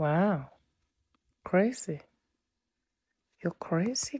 Wow. Crazy. You're crazy,